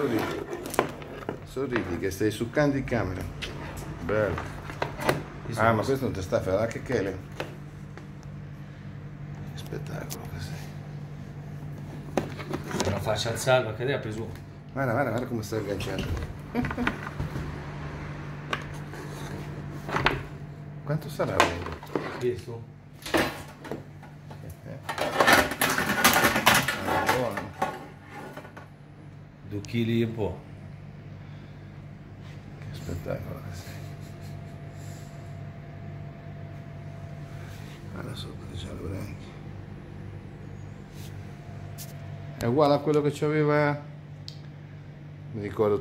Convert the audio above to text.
Sorridi. Sorridi che stai succando in camera. Bello. Ah, ma questo non ti sta a fare che chele. Che spettacolo che sei. Se non faccia alzare perché te ha preso. Guarda, guarda, guarda come sta agganciato. Quanto sarà? Questo? Ah, buono. Due chili e un po'. Che spettacolo che sei. Guarda sopra che c'ha le orecchie. È uguale a quello che c'aveva. Mi ricordo